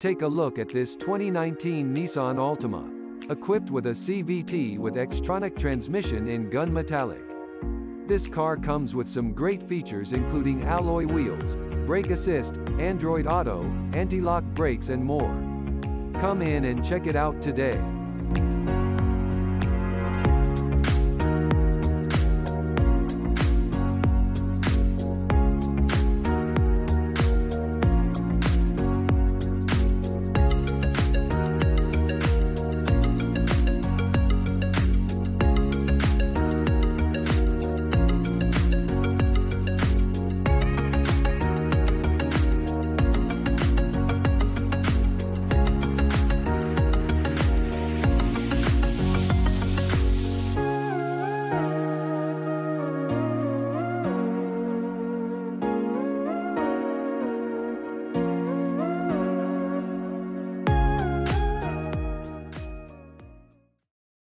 Take a look at this 2019 Nissan Altima. Equipped with a CVT with Xtronic transmission in gun metallic. This car comes with some great features including alloy wheels, brake assist, Android Auto, anti-lock brakes and more. Come in and check it out today.